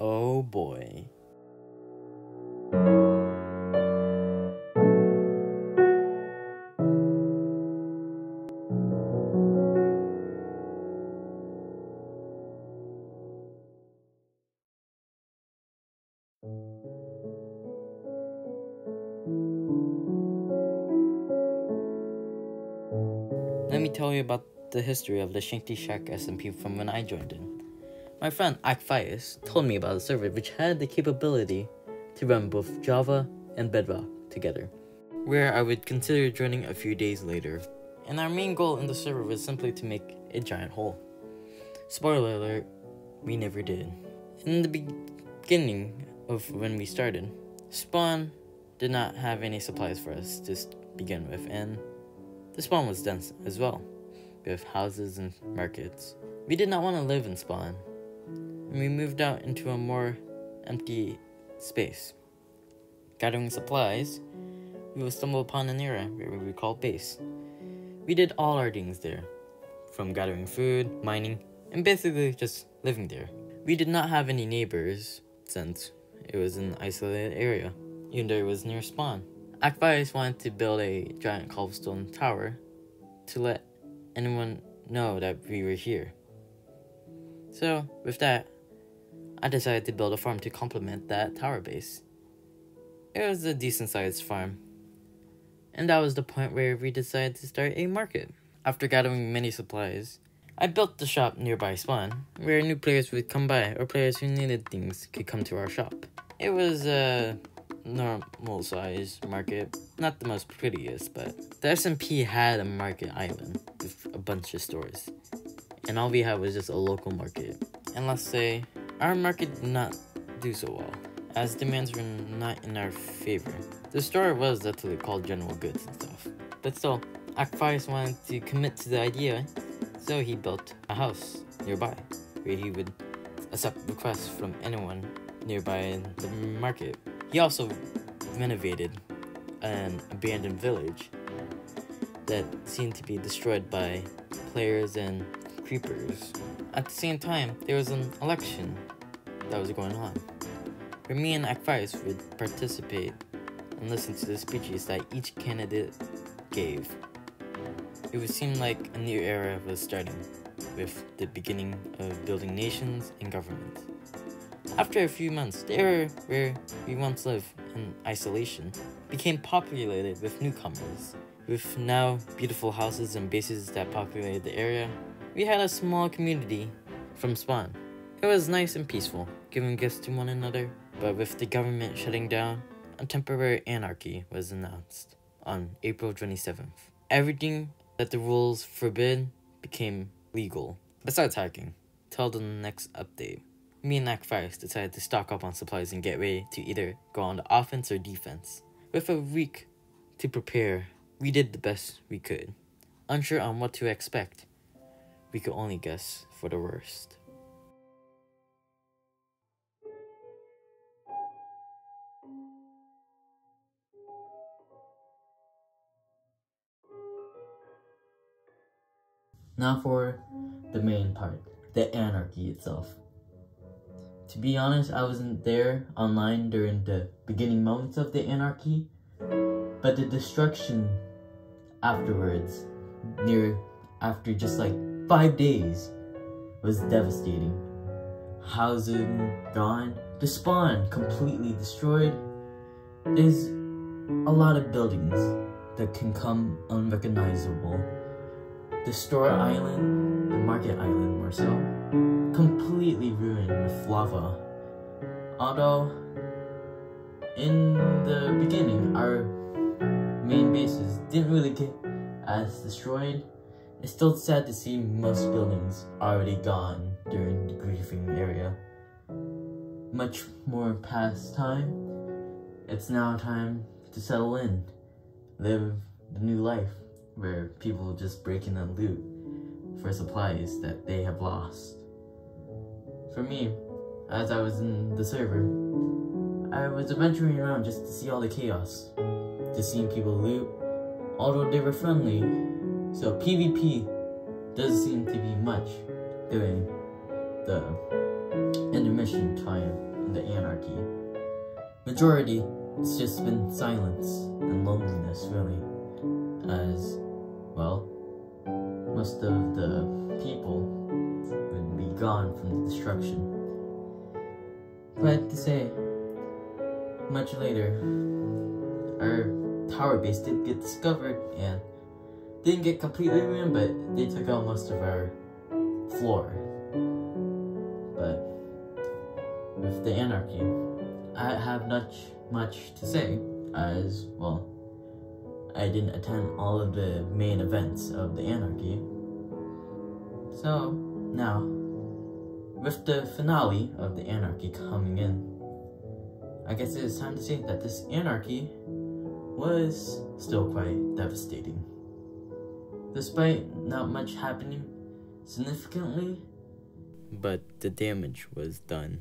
Oh boy. Let me tell you about the history of the Shanty Shack SMP from when I joined in. My friend Akfias told me about a server which had the capability to run both Java and Bedrock together, where I would consider joining a few days later. And our main goal in the server was simply to make a giant hole. Spoiler alert, we never did. In the beginning of when we started, Spawn did not have any supplies for us to begin with, and the spawn was dense as well, with houses and markets. We did not want to live in spawn, and we moved out into a more empty space. Gathering supplies, we would stumble upon an area where we call base. We did all our things there, from gathering food, mining, and basically just living there. We did not have any neighbors, since it was an isolated area, even though it was near spawn. Akfias wanted to build a giant cobblestone tower to let anyone know that we were here. So, with that, I decided to build a farm to complement that tower base. It was a decent sized farm. And that was the point where we decided to start a market. After gathering many supplies, I built the shop nearby spawn, where new players would come by or players who needed things could come to our shop. It was a normal size market, not the most prettiest, but the SMP had a market island with a bunch of stores, and all we had was just a local market. And let's say our market did not do so well, as demands were not in our favor. The store was literally called General Goods and stuff, but still, Akfias wanted to commit to the idea, so he built a house nearby where he would accept requests from anyone nearby in the market. He also renovated an abandoned village that seemed to be destroyed by players and creepers. At the same time, there was an election that was going on, where me and Akfias would participate and listen to the speeches that each candidate gave. It would seem like a new era was starting, with the beginning of building nations and governments. After a few months, the area where we once lived in isolation became populated with newcomers. With now beautiful houses and bases that populated the area, we had a small community from spawn. It was nice and peaceful, giving gifts to one another, but with the government shutting down, a temporary anarchy was announced on April 27th. Everything that the rules forbid became legal, besides hacking. Till the next update. Me and Akfias decided to stock up on supplies and get ready to either go on the offense or defense. With a week to prepare, we did the best we could. Unsure on what to expect, we could only guess for the worst. Now for the main part, the anarchy itself. To be honest, I wasn't there online during the beginning moments of the anarchy, but the destruction afterwards, near after just like five days, was devastating. Housing gone, the spawn completely destroyed. There's a lot of buildings that can come unrecognizable. The store island, the market island more so, completely ruined with lava. Although, in the beginning, our main bases didn't really get as destroyed. It's still sad to see most buildings already gone during the griefing area. Much more past time, it's now time to settle in, live the new life where people just break in and loot for supplies that they have lost. For me, as I was in the server, I was adventuring around just to see all the chaos, to seeing people loot, although they were friendly, so PvP doesn't seem to be much during the intermission time. In the anarchy. Majority, it's just been silence and loneliness, really, as, well, most of the people would be gone from the destruction. But to say, much later, our tower base did get discovered and didn't get completely ruined, but they took out most of our floor. But with the anarchy, I have not much to say as well. I didn't attend all of the main events of the anarchy. So now, with the finale of the anarchy coming in, I guess it is time to say that this anarchy was still quite devastating. Despite not much happening significantly, but the damage was done.